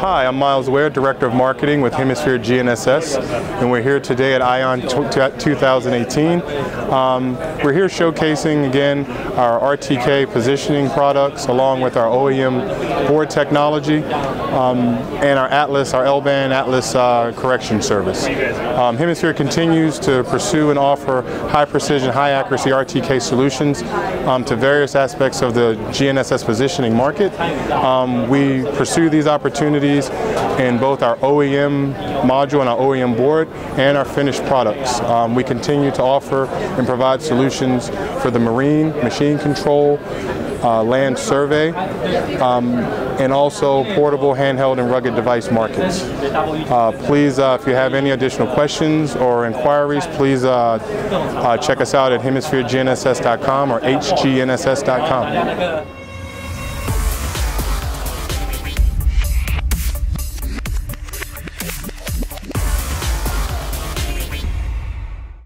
Hi, I'm Miles Ware, Director of Marketing with Hemisphere GNSS, and we're here today at ION 2018. Um, we're here showcasing again our RTK positioning products along with our OEM board technology um, and our Atlas, our L-band Atlas uh, correction service. Um, Hemisphere continues to pursue and offer high precision, high accuracy RTK solutions um, to various aspects of the GNSS positioning market. Um, we pursue these opportunities in both our OEM module and our OEM board and our finished products. Um, we continue to offer and provide solutions for the marine, machine control, uh, land survey, um, and also portable, handheld, and rugged device markets. Uh, please, uh, if you have any additional questions or inquiries, please uh, uh, check us out at hemispheregnss.com or hgnss.com.